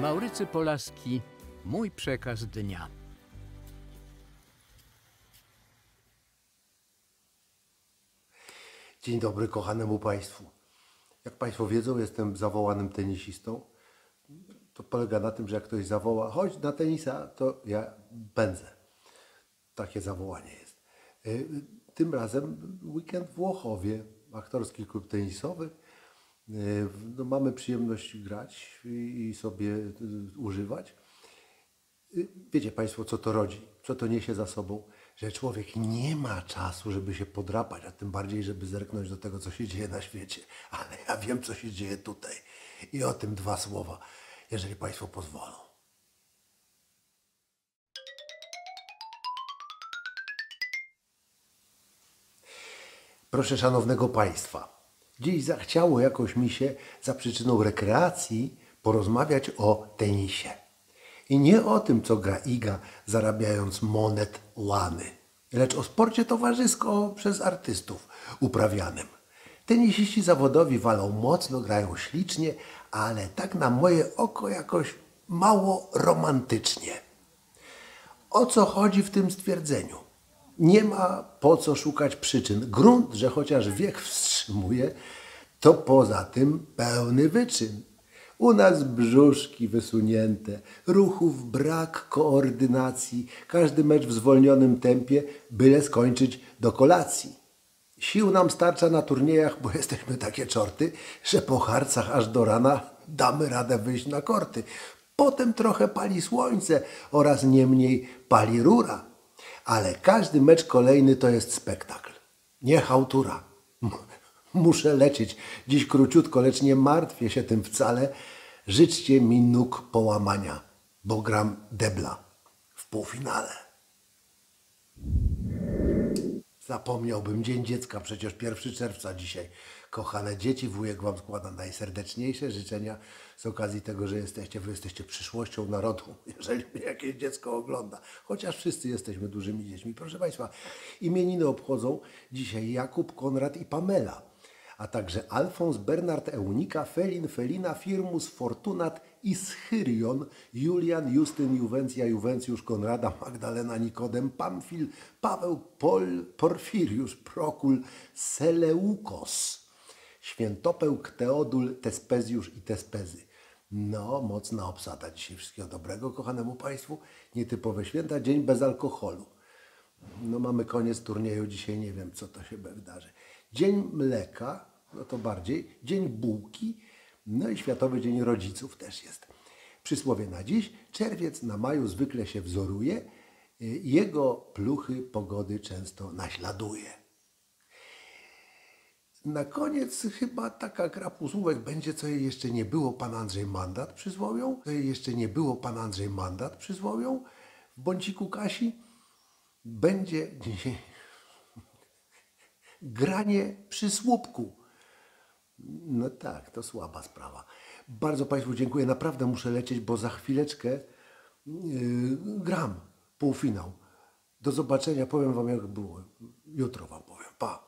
Maurycy Polaski, mój przekaz dnia. Dzień dobry kochanemu Państwu. Jak Państwo wiedzą, jestem zawołanym tenisistą. To polega na tym, że jak ktoś zawoła, chodź na tenisa, to ja pędzę. Takie zawołanie jest. Y, Tym razem weekend w Włochowie, aktorski klub tenisowy. Y, No, mamy przyjemność grać i sobie y, używać. Y, Wiecie Państwo, co to rodzi, co to niesie za sobą, że człowiek nie ma czasu, żeby się podrapać, a tym bardziej, żeby zerknąć do tego, co się dzieje na świecie. Ale ja wiem, co się dzieje tutaj. I o tym dwa słowa, jeżeli Państwo pozwolą. Proszę szanownego Państwa, dziś zachciało jakoś mi się za przyczyną rekreacji porozmawiać o tenisie. I nie o tym, co gra Iga, zarabiając monet łany, lecz o sporcie towarzysko przez artystów uprawianym. Tenisiści zawodowi walą mocno, grają ślicznie, ale tak na moje oko jakoś mało romantycznie. O co chodzi w tym stwierdzeniu? Nie ma po co szukać przyczyn. Grunt, że chociaż wiek to poza tym pełny wyczyn. U nas brzuszki wysunięte, ruchów brak koordynacji, każdy mecz w zwolnionym tempie, byle skończyć do kolacji. Sił nam starcza na turniejach, bo jesteśmy takie czorty, że po harcach aż do rana damy radę wyjść na korty. Potem trochę pali słońce oraz nie mniej pali rura. Ale każdy mecz kolejny to jest spektakl. Nie chałtura. Muszę lecieć. Dziś króciutko, lecz nie martwię się tym wcale. Życzcie mi nóg połamania, bo gram debla w półfinale. Zapomniałbym Dzień Dziecka, przecież 1 czerwca dzisiaj. Kochane dzieci, wujek Wam składa najserdeczniejsze życzenia z okazji tego, że jesteście, Wy jesteście przyszłością narodu, jeżeli mnie jakieś dziecko ogląda. Chociaż wszyscy jesteśmy dużymi dziećmi. Proszę Państwa, imieniny obchodzą dzisiaj Jakub, Konrad i Pamela, a także Alfons, Bernard, Eunika, Felin, Felina, Firmus, Fortunat, Ischyrion, Julian, Justyn, Juwencja, Juwencjusz, Konrada, Magdalena, Nikodem, Pamfil, Paweł, Pol, Porfiriusz, Prokul, Seleukos, Świętopełk, Teodul, Tespezjusz i Tespezy. No, mocna obsada dzisiaj. Wszystkiego dobrego, kochanemu Państwu. Nietypowe święta, dzień bez alkoholu. No mamy koniec turnieju, dzisiaj nie wiem, co to się wydarzy. Dzień mleka, no to bardziej. Dzień bułki, no i Światowy Dzień Rodziców też jest. Przysłowie na dziś. Czerwiec na maju zwykle się wzoruje. y, Jego pluchy pogody często naśladuje. Na koniec chyba taka gra półsłówek będzie, co jej jeszcze nie było, pan Andrzej Mandat przyzwoją. Co jej jeszcze nie było, pan Andrzej Mandat przyzwoją. W bąciku Kasi będzie granie przy słupku. No tak, to słaba sprawa. Bardzo Państwu dziękuję. Naprawdę muszę lecieć, bo za chwileczkę yy, gram półfinał. Do zobaczenia. Powiem Wam, jak było. Jutro Wam powiem. Pa.